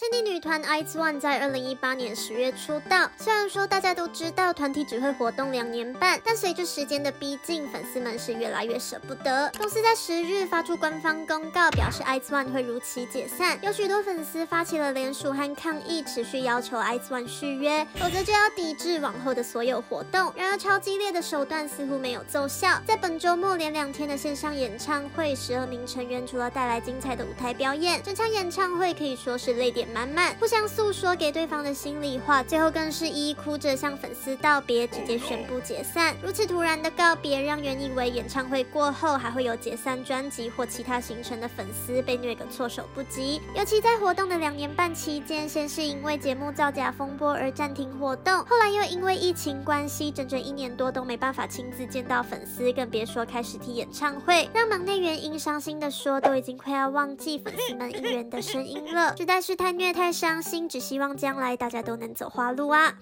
千帝女团 IZ*ONE 在二零一八年十月出道。虽然说大家都知道团体只会活动两年半，但随着时间的逼近，粉丝们是越来越舍不得。公司在十日发出官方公告，表示 IZ*ONE 会如期解散。有许多粉丝发起了联署和抗议，持续要求 IZ*ONE 续约，否则就要抵制往后的所有活动。然而，超激烈的手段似乎没有奏效。在本周末连两天的线上演唱会，十二名成员除了带来精彩的舞台表演，整场演唱会可以说是泪点。满满，互相诉说给对方的心里话，最后更是一一哭着向粉丝道别，直接宣布解散。如此突然的告别，让原以为演唱会过后还会有解散专辑或其他行程的粉丝被虐个措手不及。尤其在活动的两年半期间，先是因为节目造假风波而暂停活动，后来又因为疫情关系，整整一年多都没办法亲自见到粉丝，更别说开实体演唱会，让忙内原因伤心的说，都已经快要忘记粉丝们应援的声音了，实在是太。因为太伤心，只希望将来大家都能走花路啊！